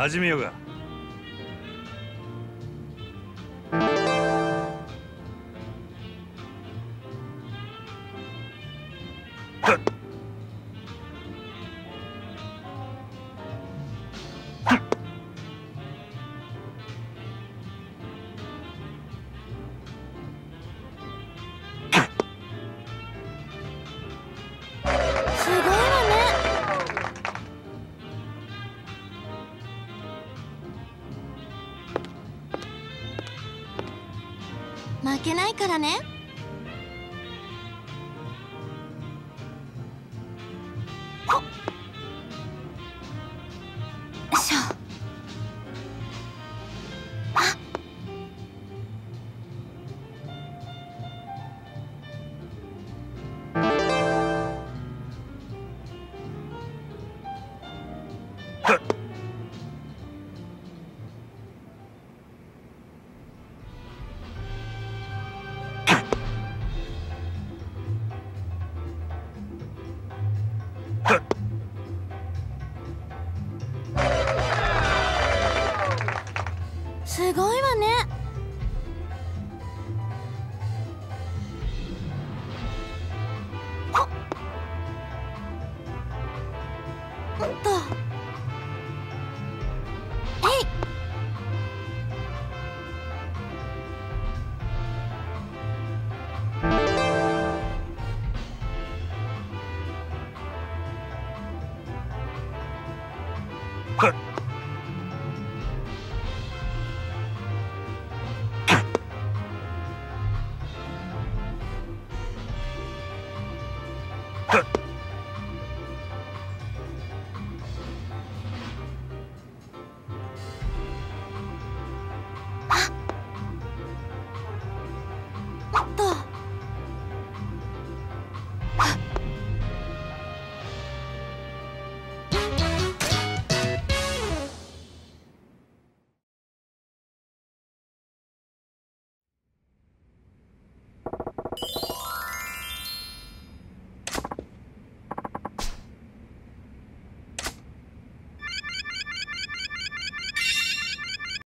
始めようがはっ負けないからね。すごいわね。おっと。えい。おっ。